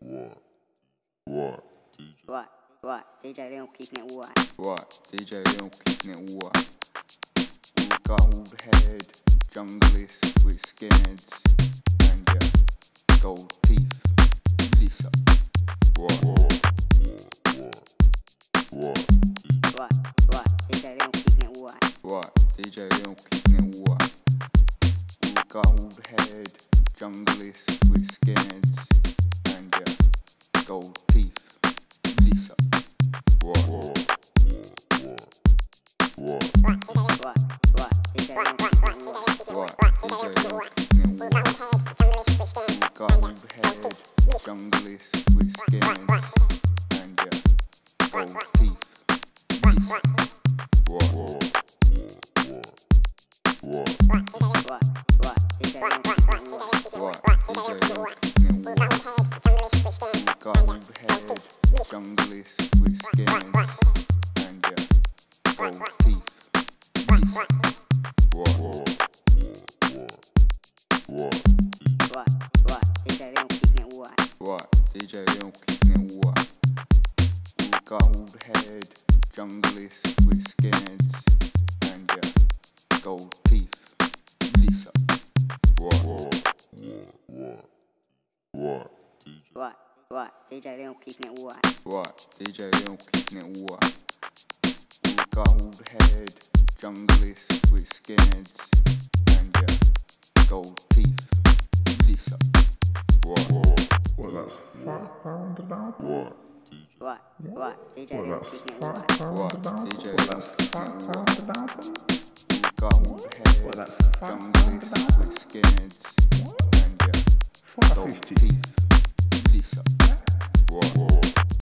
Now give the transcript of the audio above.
What? What? What? What? DJ Leon keeping it what? What? DJ Leon keeping it what? All gold head, junglist with skinheads, and yeah, gold teeth. Lisa. What? What? What? What? DJ Leon keeping it what? What? DJ Leon keeping it what? All gold head, junglist with skinheads, gold teeth. Lisa. What? What? What? What? What? What? What? Gold with skinheads, and yeah, gold teeth. Lisa. What? What? What? What? It what? What? Head, junglist with and teeth. What? What? What? What? What? What? What? What? What? What? DJ? What? What? DJ Leon keeping it what? What? DJ Leon keeping it what? All gold head, junglist with skinheads, and yeah, gold teeth. Lisa. What? What? That's five pound an album. What? DJ? What? What? DJ Leon keeping it what? What? DJ Leon keeping it what? All gold head, junglist with skinheads, and uh, yeah, gold teeth.